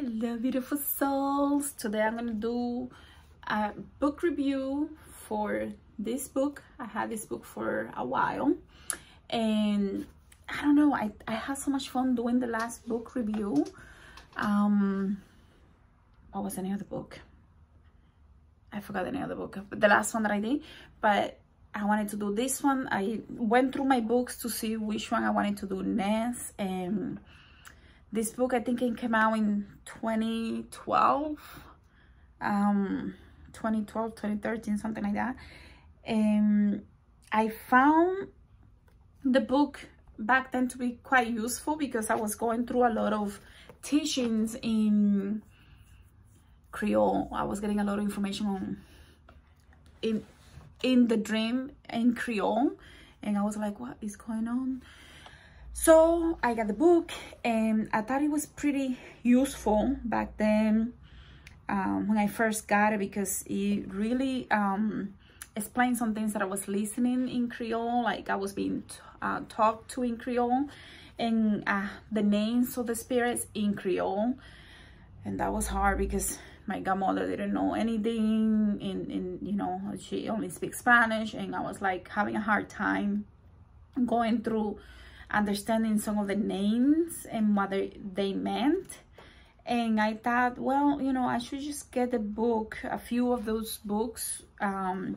Hello beautiful souls. Today I'm to do a book review for this book. I had this book for a while and I don't know, I, I had so much fun doing the last book review. Um, what was of the book? I forgot of the book, the last one that I did, but I wanted to do this one. I went through my books to see which one I wanted to do next and this book i think it came out in 2012 um 2012 2013 something like that. And i found the book back then to be quite useful because i was going through a lot of teachings in creole. I was getting a lot of information on in in the dream in creole. And i was like what is going on so i got the book and i thought it was pretty useful back then um, when i first got it because it really um, explained some things that i was listening in creole like i was being uh, talked to in creole and uh, the names of the spirits in creole. And that was hard because my godmother didn't know anything in, in you know she only speaks spanish and i was like having a hard time going through understanding some of the names and what they, they meant. And i thought well you know i should just get a book a few of those books um,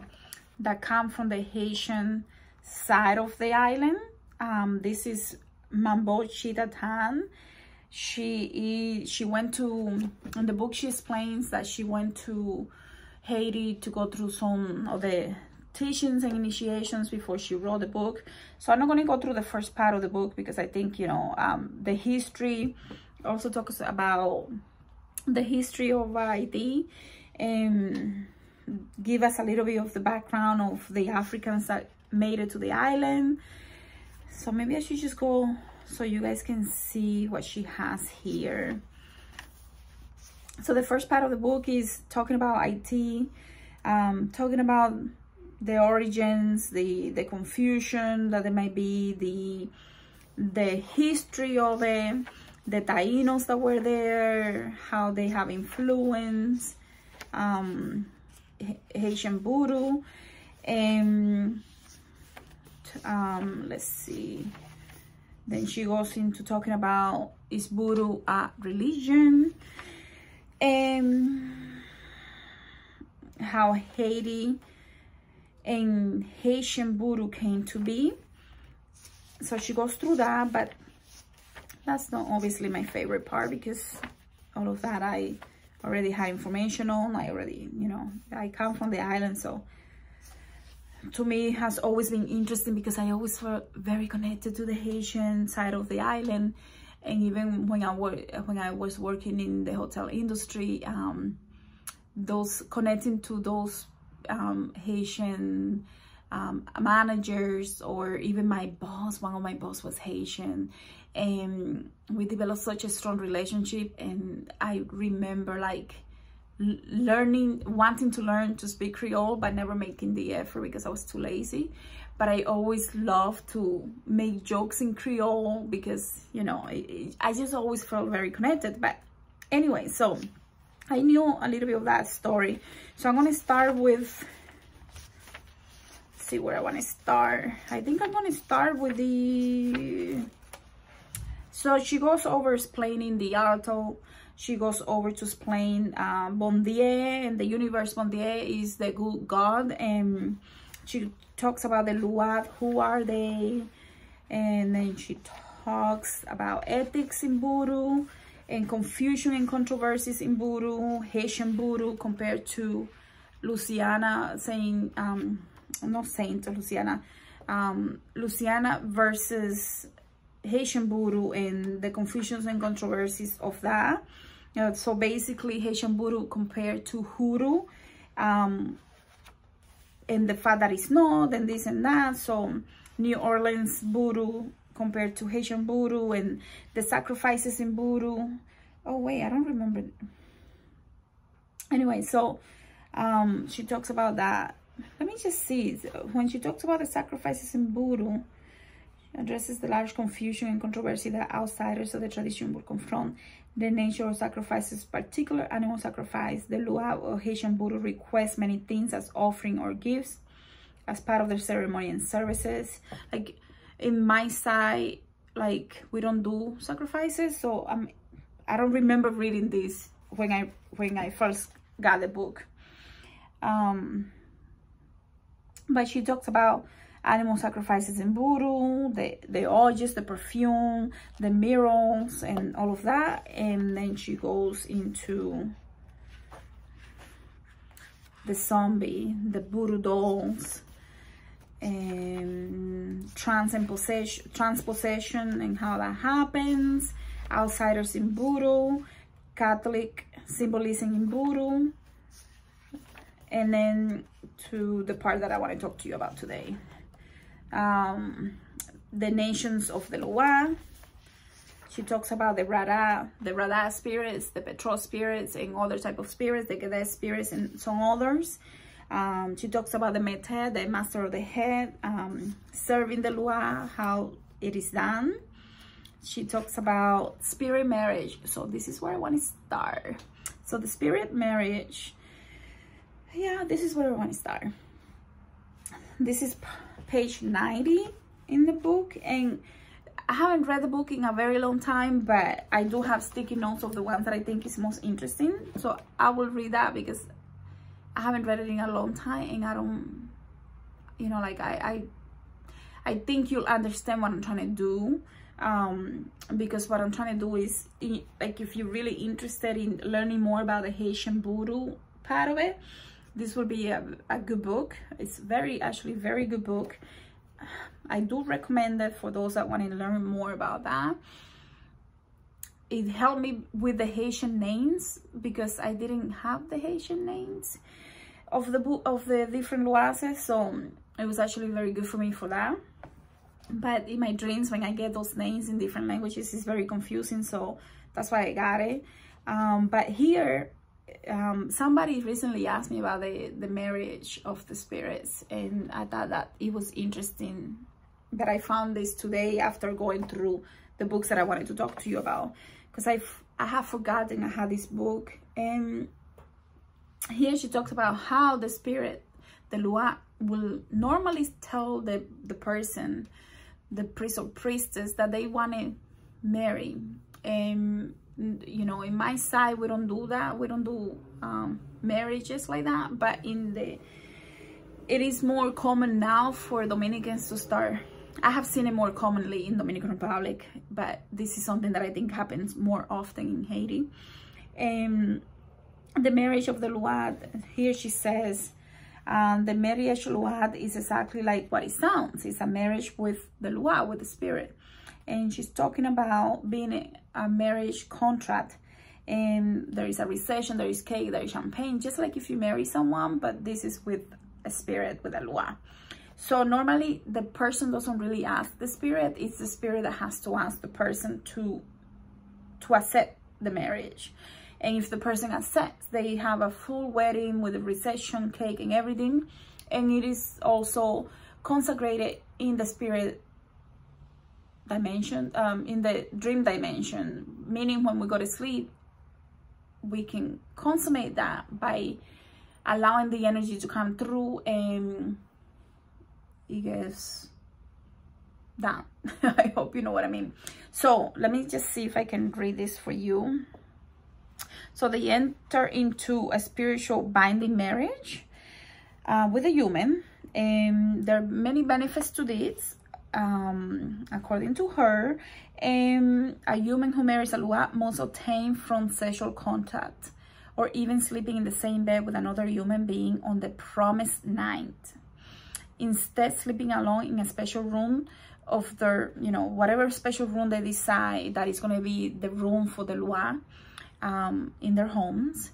that come from the haitian side of the island. Um, this is mambo chita she she went to in the book she explains that she went to haiti to go through some of the teachings and initiations before she wrote the book. So I'm not going to go through the first part of the book because I think, you know, um, the history also talks about the history of ID and give us a little bit of the background of the Africans that made it to the island. So maybe I should just go so you guys can see what she has here. So the first part of the book is talking about IT, um, talking about the origins, the, the confusion that there may be, the, the history of it, the Tainos that were there, how they have influence, um, Haitian voodoo, and um, let's see. Then she goes into talking about is voodoo a religion, and how Haiti and Haitian voodoo came to be. So she goes through that, but that's not obviously my favorite part because all of that I already had information on. I already, you know, I come from the island, so to me has always been interesting because I always felt very connected to the Haitian side of the island. And even when I work, when I was working in the hotel industry, um, those connecting to those um, Haitian um, managers or even my boss, one of my boss was Haitian and we developed such a strong relationship and I remember like learning, wanting to learn to speak Creole but never making the effort because I was too lazy. But I always loved to make jokes in Creole because, you know, it, I just always felt very connected. But anyway, so I knew a little bit of that story. So I'm going to start with, see where I want to start. I think I'm going to start with the, so she goes over explaining the alto. She goes over to explain uh, Bon Dieu and the universe. Bon Dieu is the good God. And she talks about the Luad, who are they? And then she talks about ethics in Voodoo and confusion and controversies in Voodoo, Haitian Voodoo compared to Louisiana saying, um, not Saint Louisiana, um, Louisiana versus Haitian Voodoo and the confusions and controversies of that. Uh, so basically Haitian Voodoo compared to Hoodoo um, and the fact that it's not and this and that. So New Orleans Voodoo compared to Haitian voodoo and the sacrifices in voodoo. Oh, wait, I don't remember. Anyway, so um, she talks about that. Let me just see. When she talks about the sacrifices in voodoo, she addresses the large confusion and controversy that outsiders of the tradition will confront. the nature of sacrifices, particular animal sacrifice. The Lua or Haitian Voodoo requests many things as offering or gifts as part of their ceremony and services. Like in my side, like we don't do sacrifices, so I'm I don't remember reading this when I when I first got the book. Um, but she talks about animal sacrifices in voodoo, the, the oils, the perfume, the mirrors, and all of that. And then she goes into the zombie, the voodoo dolls, and trans and possession, transpossession and how that happens, outsiders in voodoo, Catholic symbolism in voodoo, and then to the part that I want to talk to you about today. Um, the nations of the Loa. She talks about the Rada, the Rada spirits, the Petro spirits, and other type of spirits, the Gede spirits, and some others. Um, she talks about the Mete, the master of the head, um, serving the Lua, how it is done. She talks about spirit marriage. So this is where I want to start. So the spirit marriage, yeah, this is where I want to start. This is page 90 in the book and I haven't read the book in a very long time, but I do have sticky notes of the ones that I think is most interesting. So I will read that because I haven't read it in a long time and I don't, you know, like I, I, I think you'll understand what I'm trying to do um, because what I'm trying to do is like if you're really interested in learning more about the Haitian voodoo part of it, this will be a, a good book. It's very, actually very good book. I do recommend it for those that want to learn more about that. It helped me with the Haitian names because I didn't have the Haitian names of the book of the different loases, so it was actually very good for me for that. But in my dreams, when I get those names in different languages, it's very confusing, so that's why I got it. Um, but here, um, somebody recently asked me about the, the marriage of the spirits, and I thought that it was interesting that I found this today after going through the books that I wanted to talk to you about because I I have forgotten I had this book and here she talks about how the spirit the Lua will normally tell the the person the priest or priestess that they want to marry and you know in my side we don't do that we don't do um, marriages like that but in the it is more common now for Dominicans to start I have seen it more commonly in Dominican Republic, but this is something that I think happens more often in Haiti. And the marriage of the Luad, here she says, um, the marriage Luad is exactly like what it sounds. It's a marriage with the Luad, with the spirit. And she's talking about being a marriage contract and there is a recession, there is cake, there is champagne, just like if you marry someone, but this is with a spirit, with a Lua. So normally the person doesn't really ask the spirit. It's the spirit that has to ask the person to, to accept the marriage. And if the person accepts, they have a full wedding with a reception cake and everything. And it is also consecrated in the spirit dimension, um, in the dream dimension, meaning when we go to sleep, we can consummate that by allowing the energy to come through and you guys that i hope you know what i mean. So let me just see if i can read this for you so they enter into a spiritual binding marriage uh, with a human. And there are many benefits to this um, according to her. And a human who marries a lua must obtain from sexual contact or even sleeping in the same bed with another human being on the promised night. Instead sleeping alone in a special room of their, you know, whatever special room they decide that is going to be the room for the Lua um, in their homes.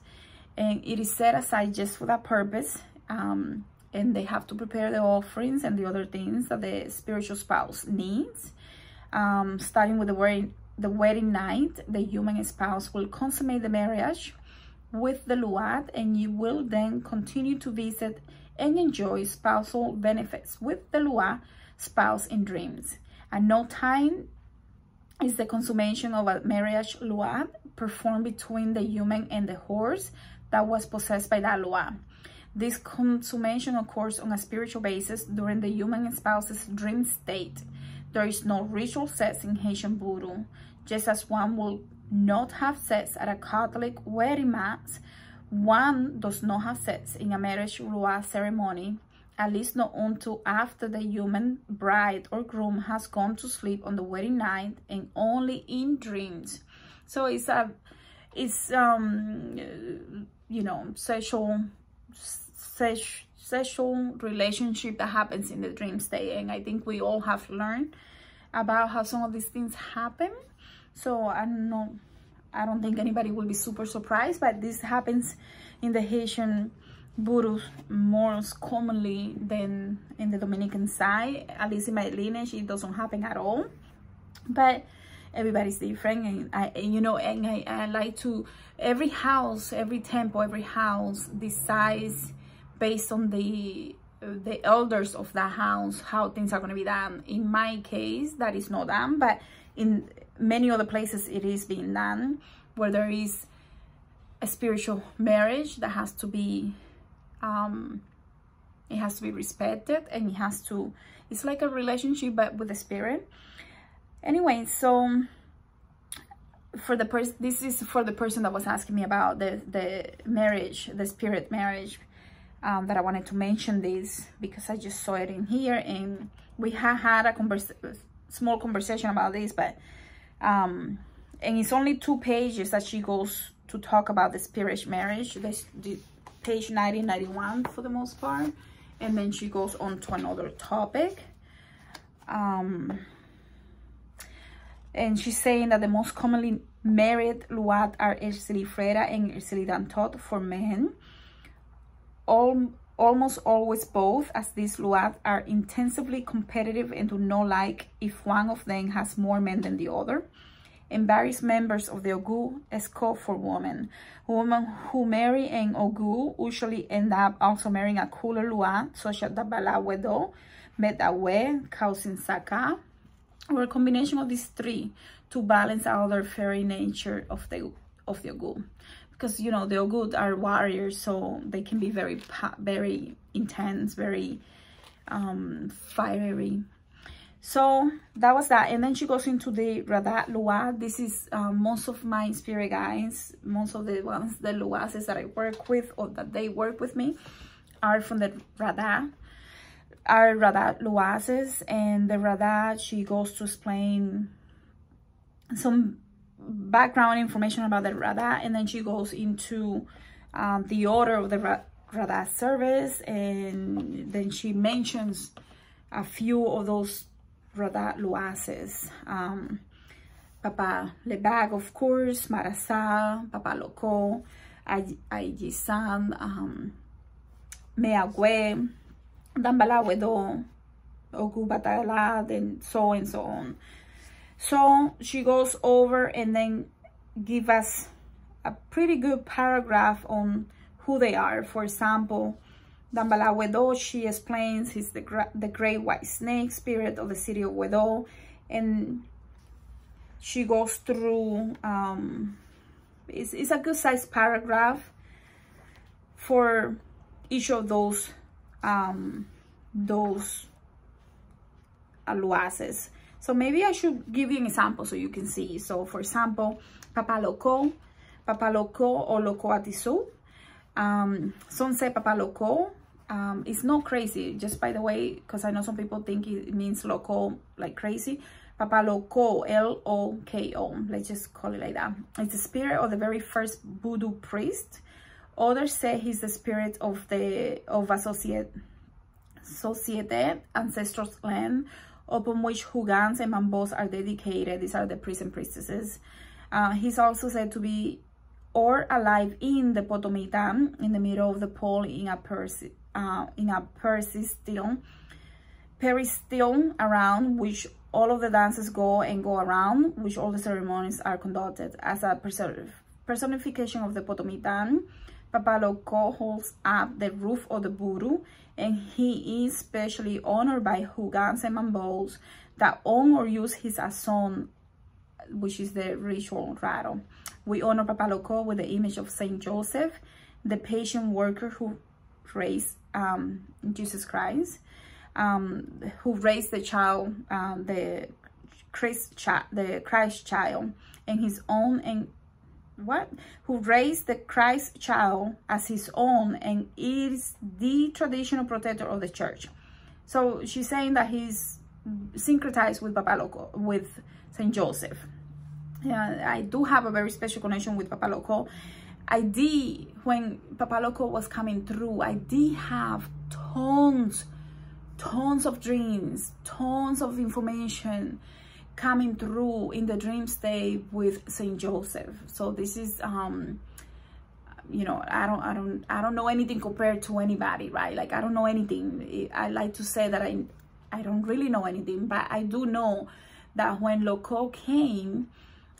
And it is set aside just for that purpose. Um, and they have to prepare the offerings and the other things that the spiritual spouse needs. Um, starting with the wedding, the wedding night, the human spouse will consummate the marriage with the Luat and you will then continue to visit and enjoy spousal benefits with the Lua spouse in dreams. At no time is the consummation of a marriage Lua performed between the human and the horse that was possessed by that lua. This consummation occurs on a spiritual basis during the human spouse's dream state. There is no ritual sex in Haitian voodoo, just as one will not have sex at a Catholic wedding mass, one does not have sex in a marriage lua ceremony, at least not until after the human bride or groom has gone to sleep on the wedding night and only in dreams. So it's a, it's um, you know, sexual, sex, sexual relationship that happens in the dream state, and I think we all have learned about how some of these things happen. So i don't know i don't think anybody will be super surprised but this happens in the haitian voodoo more commonly than in the dominican side at least in my lineage it doesn't happen at all. But everybody's different and i and, you know and I, I like to every house every temple every house decides based on the the elders of that house how things are going to be done. In my case that is not done but in many other places it is being done where there is a spiritual marriage that has to be um it has to be respected and it has to it's like a relationship but with the spirit anyway so for the person this is for the person that was asking me about the the marriage the spirit marriage um, that I wanted to mention this because I just saw it in here and we have had a converse small conversation about this but um and it's only two pages that she goes to talk about the spirit marriage. This the page 90 91 for the most part. And then she goes on to another topic. Um and she's saying that the most commonly married luat are Erzili Freda and Erzili Dantot for men all almost always both as these luat are intensively competitive and do not like if one of them has more men than the other and various members of the Ogu escort for women. Women who marry an Ogu usually end up also marrying a cooler Lua, such as the Balawedo, Metawe, Kouzen Zaka, or a combination of these three to balance out their fairy nature of the of the Ogu. Because you know the Ogut are warriors so they can be very very intense very um fiery. So that was that. And then she goes into the Radat Lua this is um, most of my spirit guides most of the ones the Luases that I work with or that they work with me are from the Radat are Radat Luases and the Radat she goes to explain some background information about the Radat and then she goes into um, the order of the Radat service and then she mentions a few of those Radat Luases. Um, Papa Legba, of course, Marasa, Papa Loko, Ayisan, um, Meagwe, Dambalawedo, Ogu Batala, then so and so on. So she goes over and then give us a pretty good paragraph on who they are. For example, Dambala Wedo, she explains he's the, the great white snake spirit of the city of Wedo. And she goes through, um, it's, it's a good sized paragraph for each of those, um, those aluaces. So maybe I should give you an example so you can see. So for example, Papa Loko, Papa Loko or Loko Atisu. Um, some Papa Loko. Um, it's not crazy, just by the way, because I know some people think it means loco, like crazy. Papa Loko, L-O-K-O, let's just call it like that. It's the spirit of the very first voodoo priest. Others say he's the spirit of the of a societe, ancestral land upon which Houngans and Mambos are dedicated. These are the priests and priestesses. Uh, he's also said to be or alive in the Potomitan, in the middle of the pole in a persi, uh, in a peristyle, peristyle around which all of the dances go and go around, which all the ceremonies are conducted as a personification of the Potomitan. Papa Loko holds up the roof of the Buru, and he is specially honored by Houngans and Mambos that own or use his asson, which is the ritual rattle, We honor Papa Loko with the image of Saint Joseph, the patient worker who raised um, Jesus Christ, um, who raised the child, um, the Christ child, the Christ child, and his own and what who raised the Christ child as his own and is the traditional protector of the church. So she's saying that he's syncretized with Papa Loko, with Saint Joseph. Yeah, I do have a very special connection with Papa Loko. I did, when Papa Loko was coming through, I did have tons, tons of dreams, tons of information coming through in the dream state with Saint Joseph. So this is um you know, I don't I don't I don't know anything compared to anybody, right? Like I don't know anything. I like to say that I I don't really know anything, but I do know that when Loko came,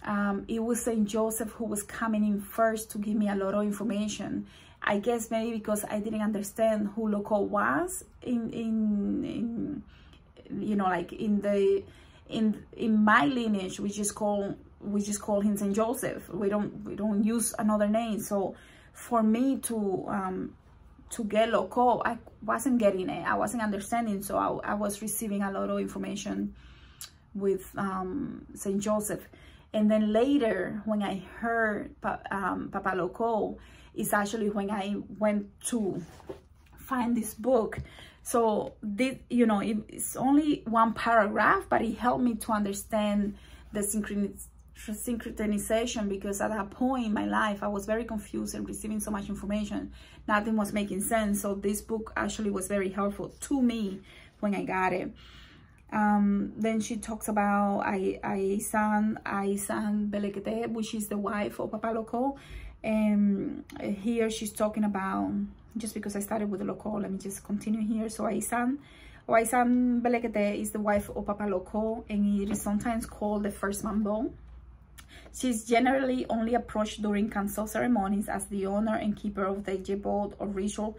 um, it was Saint Joseph who was coming in first to give me a lot of information. I guess maybe because I didn't understand who Loko was in in, in you know like in the in in my lineage we just call we just call him Saint Joseph. We don't we don't use another name. So for me to um to get loko, I wasn't getting it. I wasn't understanding. So I, I was receiving a lot of information with um Saint Joseph. And then later when I heard um, Papa Loko, is actually when I went to find this book so this, you know, it's only one paragraph, but it helped me to understand the synchronization because at that point in my life, I was very confused and receiving so much information. Nothing was making sense. So this book actually was very helpful to me when I got it. Um, then she talks about Aisan, Aisan Belekete, which is the wife of Papa Loko. And here she's talking about just because I started with the loko, let me just continue here. So Aisan, Aisan Belekete is the wife of Papa Loko and it is sometimes called the first mambo. She is generally only approached during council ceremonies as the owner and keeper of the jebot or ritual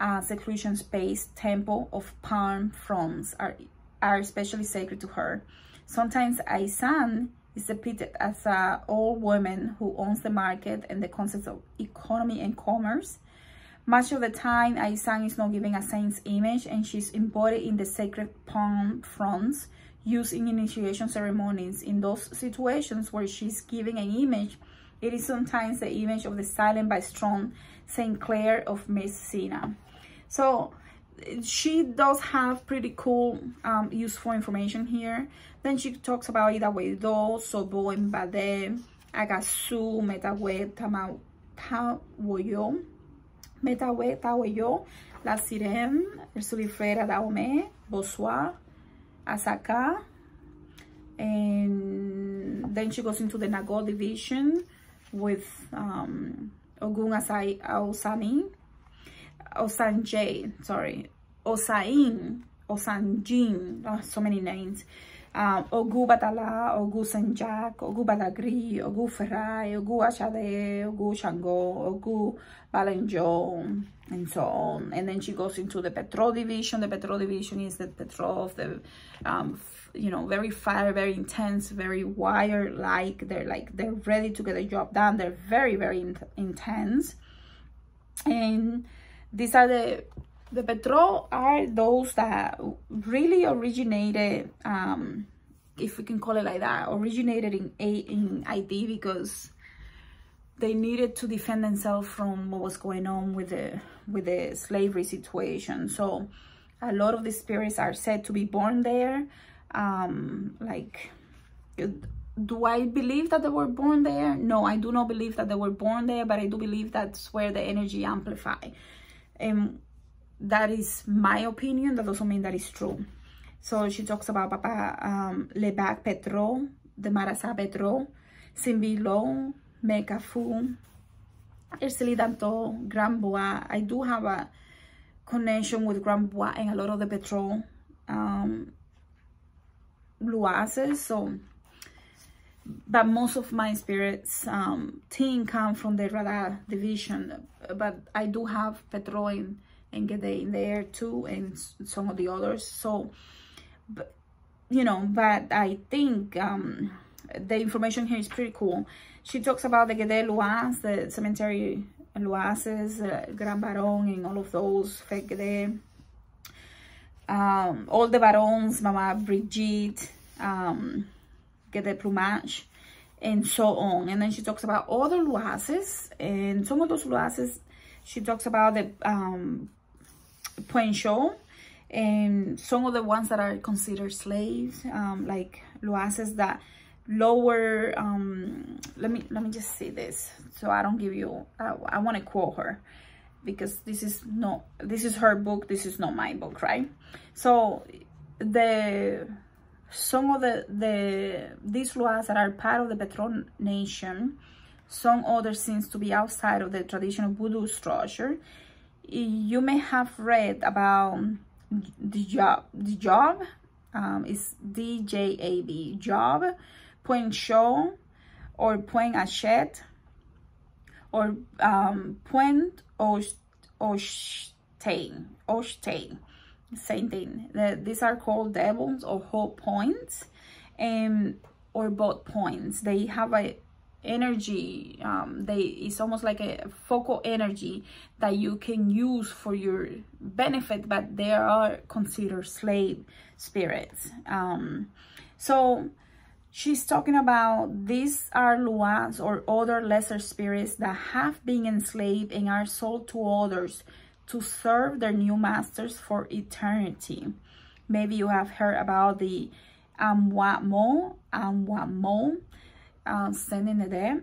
uh, seclusion space temple of palm fronds are, are especially sacred to her. Sometimes Aisan is depicted as an old woman who owns the market and the concepts of economy and commerce. Much of the time, Aisan is not giving a saint's image and she's embodied in the sacred palm fronds used in initiation ceremonies. In those situations where she's giving an image, it is sometimes the image of the silent but strong Saint Clare of Messina. So she does have pretty cool um, useful information here. Then she talks about Idawedo, Sobo, Mbade, Agasu, Metawe, Tamawoyo. Metawe Taweyo, La Sirene, El Sulifera Daome, Boswa, Asaka. And then she goes into the Nago division with um, Ogun Asai Osani, Osanje, sorry, Osain, Osanjin, oh, so many names um, Ogu Batala, Ogu Sanjak, Ogu Balagri, Ogu Ferrai, Ogu Ashade, Ogu Shango, Ogu Balenjo, and so on. And then she goes into the Petro division. The Petro division is the Petro of the, um, you know, very fire, very intense, very wire-like. They're like, they're ready to get the job done. They're very, very in intense. And these are the the Petro are those that really originated, um, if we can call it like that, originated in a in ID because they needed to defend themselves from what was going on with the with the slavery situation. So a lot of the spirits are said to be born there. Um, like, do I believe that they were born there? No, I do not believe that they were born there, but I do believe that's where the energy amplify. And that is my opinion. That doesn't mean that is true. So she talks about Papa um, Legba Petro, the Marasa Petro, Simbilo, Mekafu, Ercelidanto, Grand Bois. I do have a connection with Grand Bois and a lot of the Petro um, Luases. So, but most of my spirits um, team come from the Rada division. But I do have Petro in and get in there too and some of the others so but you know but i think um the information here is pretty cool she talks about the Gede Luas, the cemetery Luases, uh, Gran Baron, and all of those, fake. Um, all the Barons, Mama Brigitte, um, Gede Plumage, and so on. And then she talks about other Luases, and some of those Luases, she talks about the um, Point Show, and some of the ones that are considered slaves, um, like Luases that lower um let me let me just say this so i don't give you uh, i want to quote her because this is not this is her book this is not my book right? So the some of the the these laws that are part of the Petron nation some others seems to be outside of the traditional voodoo structure you may have read about the djab the djab um, is d-j-a-b djab point show or point achet or um, point oshtein, oshtein, same thing. The, these are called devils or whole points and or both points. They have a energy um they it's almost like a focal energy that you can use for your benefit but they are considered slave spirits um so She's talking about these are luans or other lesser spirits that have been enslaved and are sold to others to serve their new masters for eternity. Maybe you have heard about the Amwamo, Amwamo, uh, sending dead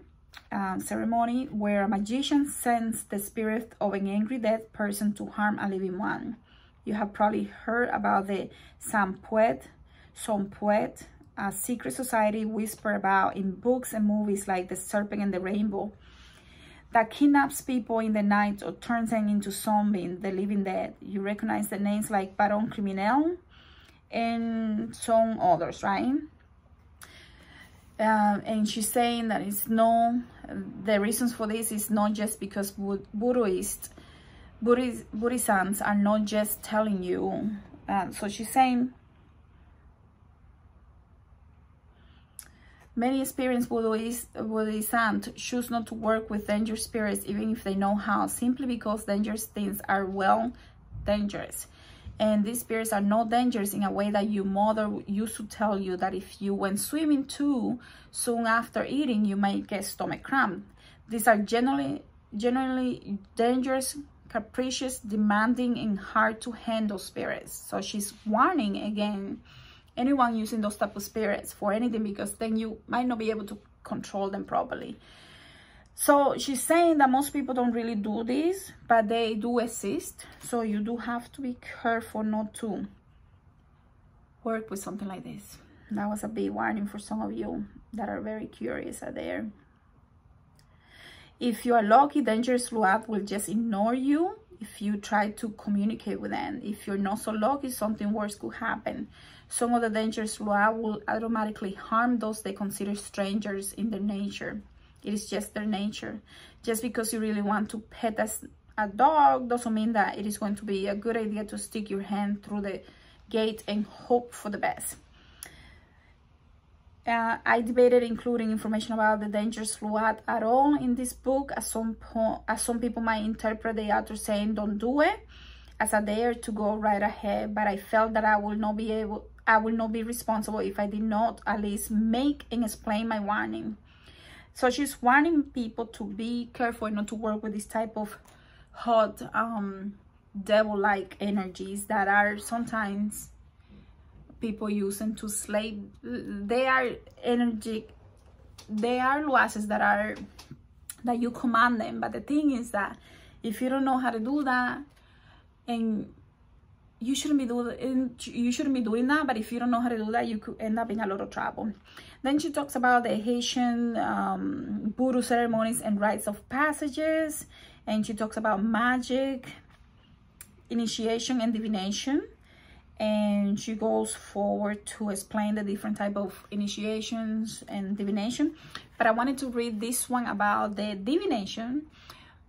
uh, ceremony where a magician sends the spirit of an angry dead person to harm a living one. You have probably heard about the Sampuet, Sompuet, a secret society whispered about in books and movies like The Serpent and the Rainbow that kidnaps people in the night or turns them into zombies, the living dead. You recognize the names like Baron Criminel and some others, right? Um, and she's saying that it's no, the reasons for this is not just because Vodouist, Vodouist, Vodouisants are not just telling you. Uh, so she's saying Many experienced Vodouist, Vodouisants choose not to work with dangerous spirits even if they know how, simply because dangerous things are well dangerous. And these spirits are not dangerous in a way that your mother used to tell you that if you went swimming too soon after eating, you might get stomach cramp. These are generally, generally dangerous, capricious, demanding, and hard to handle spirits. So she's warning again anyone using those type of spirits for anything because then you might not be able to control them properly. So she's saying that most people don't really do this, but they do exist. So you do have to be careful not to work with something like this. That was a big warning for some of you that are very curious out there. If you are lucky, Dangerous Luat will just ignore you if you try to communicate with them. If you're not so lucky, something worse could happen. Some of the dangerous law will automatically harm those they consider strangers in their nature. It is just their nature. Just because you really want to pet a, a dog doesn't mean that it is going to be a good idea to stick your hand through the gate and hope for the best. Uh, I debated including information about the dangerous fluad at all in this book, as some, as some people might interpret the author saying don't do it, as a dare to go right ahead, but I felt that I will not be able I will not be responsible if I did not at least make and explain my warning. So she's warning people to be careful not to work with this type of hot um, devil-like energies that are sometimes people using to slave. They are energetic. They are luases that are that you command them. But the thing is that if you don't know how to do that and you shouldn't be doing you shouldn't be doing that but if you don't know how to do that you could end up in a lot of trouble then she talks about the haitian um, ceremonies and rites of passages. And she talks about magic initiation and divination. And she goes forward to explain the different type of initiations and divination. But i wanted to read this one about the divination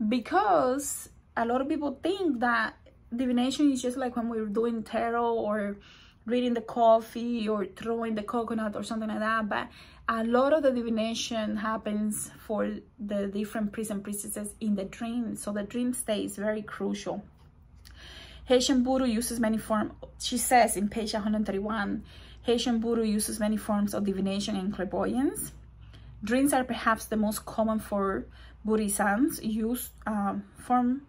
because a lot of people think that divination is just like when we are doing tarot or reading the coffee or throwing the coconut or something like that but a lot of the divination happens for the different priests and priestesses in the dream. So the dream state is very crucial. Haitian Voodoo uses many forms, she says in page 131, Haitian Voodoo uses many forms of divination and clairvoyance. Dreams are perhaps the most common for Vodouisants used um, form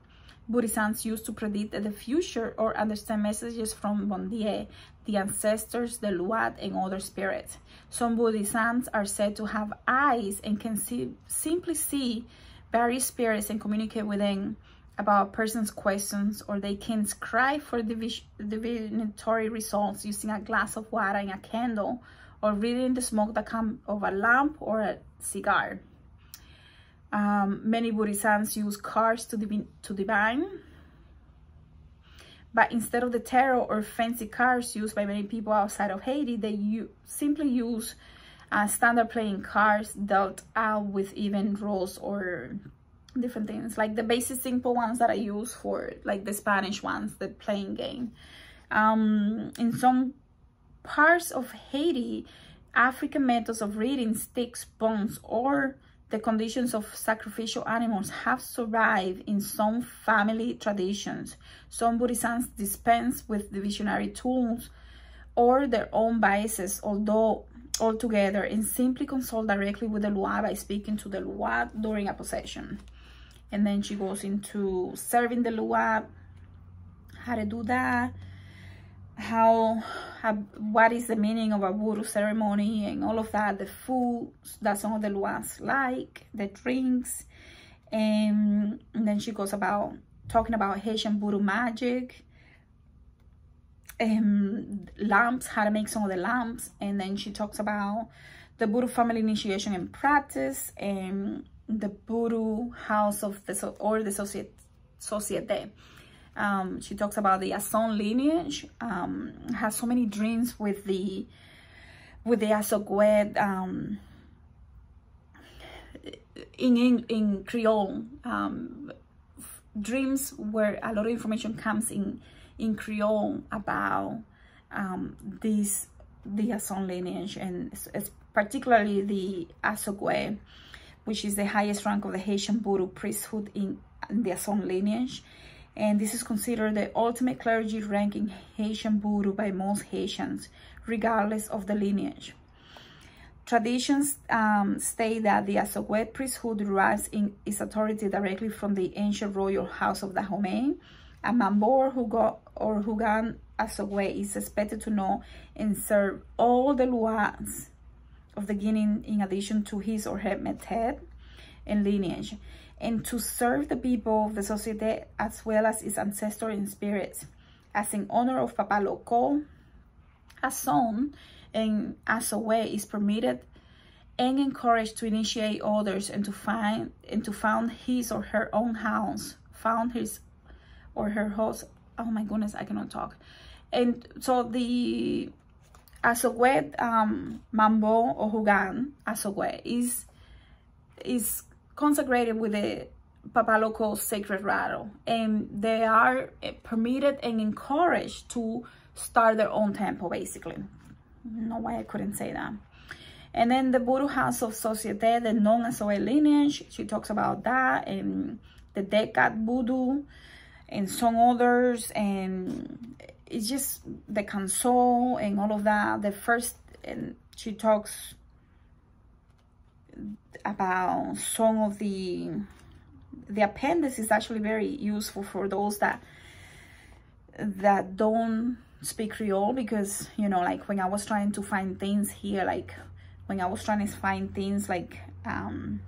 Vodouisants used to predict the future or understand messages from Bon Dieu, the ancestors, the Luat, and other spirits. Some Vodouisants are said to have eyes and can see, simply see various spirits and communicate with them about a person's questions, or they can scribe for divinatory results using a glass of water and a candle, or reading the smoke that comes of a lamp or a cigar. Um, many Vodouisants use cards to, to divine. But instead of the tarot or fancy cards used by many people outside of Haiti, they simply use uh, standard playing cards dealt out with even rolls or different things. Like the basic simple ones that I use for like the Spanish ones, the playing game. Um, in some parts of Haiti, African methods of reading sticks, bones, or the conditions of sacrificial animals have survived in some family traditions. Some Vodouisants dispense with divisionary tools or their own biases, although altogether, and simply consult directly with the Lua by speaking to the Lua during a possession. And then she goes into serving the Lua, how to do that, how, how, what is the meaning of a voodoo ceremony and all of that, the food that some of the Luas like, the drinks, and, and then she goes about talking about Haitian voodoo magic, and lamps, how to make some of the lamps, and then she talks about the voodoo family initiation and practice, and the voodoo house of the, or the societe, societe um, she talks about the Asson lineage, um, has so many dreams with the with the Asogwet um, in, in, in Creole. Um, dreams where a lot of information comes in, in Creole about um, this, the Asson lineage and it's particularly the Asogwe, which is the highest rank of the Haitian Buru priesthood in, the Asson lineage and this is considered the ultimate clergy ranking Haitian voodoo by most Haitians, regardless of the lineage. Traditions um, state that the Asogwet priesthood derives in its authority directly from the ancient royal house of Dahomey. A Mambor Hugo, or Houngan Asogwe is expected to know and serve all the Luas of the Guinea in addition to his or her meted and lineage and to serve the people of the society as well as its ancestor in spirits. As in honor of Papa Loko, a son and as a way is permitted and encouraged to initiate others and to find and to found his or her own house, found his or her house. Oh my goodness, I cannot talk. And so the Asogwe um, Mambo or Houngan Asogwe is is consecrated with the Loko sacred rattle and they are eh, permitted and encouraged to start their own temple basically. No way I couldn't say that. And then the Voodoo House of Societe, the non-Asoe lineage, she talks about that and the Decat Voodoo and some others and it's just the console and all of that. The first, and she talks about some of the the appendix is actually very useful for those that that don't speak Creole because you know like when I was trying to find things here like when I was trying to find things like um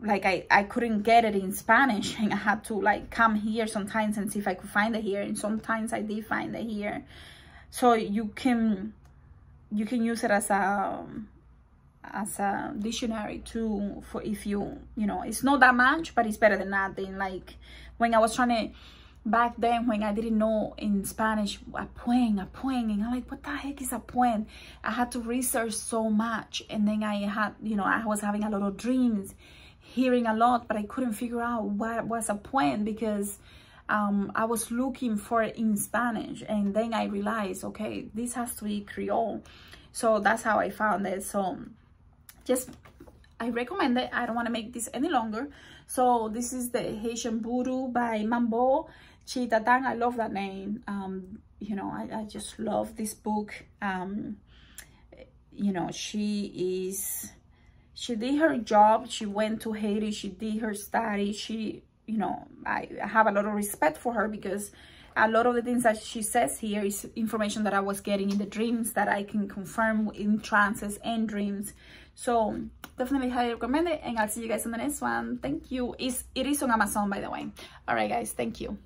like I, I couldn't get it in Spanish and I had to like come here sometimes and see if I could find it here and sometimes I did find it here. So you can you can use it as a as a dictionary too for if you you know it's not that much but it's better than nothing. Like when i was trying to back then when i didn't know in spanish a poem a and i'm like what the heck is a poem i had to research so much and then i had you know i was having a lot of dreams hearing a lot but i couldn't figure out what was a poem because um, I was looking for it in Spanish and then I realized, okay, this has to be Creole. So that's how i found it. So just i recommend it. I don't want to make this any longer. So this is the haitian voodoo by mambo Chita Tann i love that name. Um you know I, I just love this book. Um you know she is she did her job. She went to haiti. She did her study. She you know I, I have a lot of respect for her because a lot of the things that she says here is information that I was getting in the dreams that I can confirm in trances and dreams. So definitely highly recommend it and I'll see you guys in the next one. Thank you. It's, it is on Amazon by the way. All right guys, thank you.